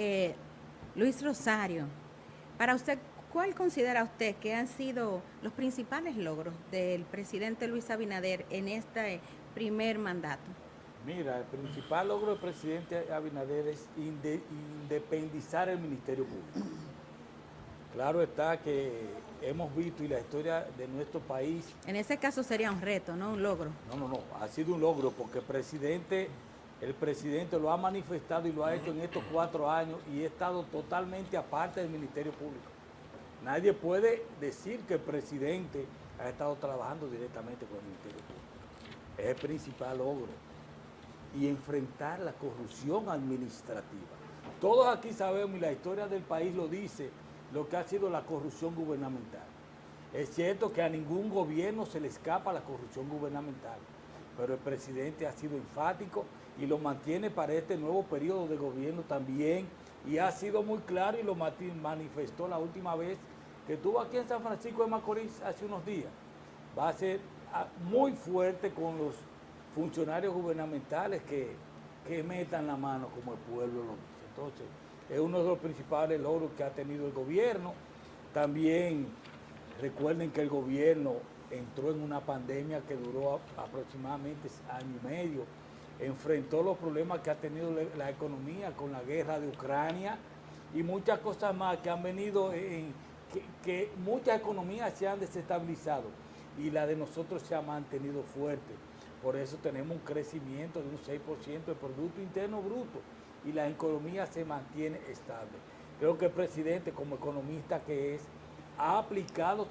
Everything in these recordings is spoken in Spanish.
Eh, Luis Rosario, para usted, ¿cuál considera usted que han sido los principales logros del presidente Luis Abinader en este primer mandato? Mira, el principal logro del presidente Abinader es independizar el Ministerio Público. Claro está que hemos visto y la historia de nuestro país... En ese caso sería un reto, ¿no? Un logro. No, no, no, ha sido un logro porque el presidente, el presidente lo ha manifestado y lo ha hecho en estos cuatro años y ha estado totalmente aparte del Ministerio Público. Nadie puede decir que el presidente ha estado trabajando directamente con el Ministerio Público. Es el principal logro. Y enfrentar la corrupción administrativa. Todos aquí sabemos y la historia del país lo dice, lo que ha sido la corrupción gubernamental. Es cierto que a ningún gobierno se le escapa la corrupción gubernamental, pero el presidente ha sido enfático y lo mantiene para este nuevo periodo de gobierno también y ha sido muy claro y lo manifestó la última vez que estuvo aquí en San Francisco de Macorís hace unos días. Va a ser ah, muy fuerte con los funcionarios gubernamentales que, que metan la mano como el pueblo lo dice. Entonces, es uno de los principales logros que ha tenido el gobierno. También recuerden que el gobierno entró en una pandemia que duró aproximadamente año y medio, enfrentó los problemas que ha tenido la economía con la guerra de Ucrania y muchas cosas más que han venido en que, muchas economías se han desestabilizado y la de nosotros se ha mantenido fuerte. Por eso tenemos un crecimiento de un 6% del Producto Interno Bruto y la economía se mantiene estable. Creo que el presidente, como economista que es, ha aplicado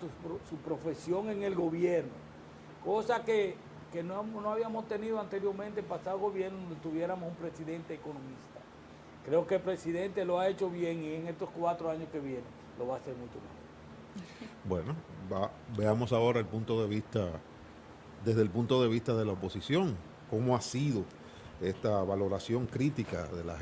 su, profesión en el gobierno, cosa que, no, no, habíamos tenido anteriormente en pasado gobierno donde tuviéramos un presidente economista. Creo que el presidente lo ha hecho bien y en estos cuatro años que vienen lo va a hacer mucho mejor. Bueno, veamos ahora el punto de vista, desde el punto de vista de la oposición, cómo ha sido esta valoración crítica de la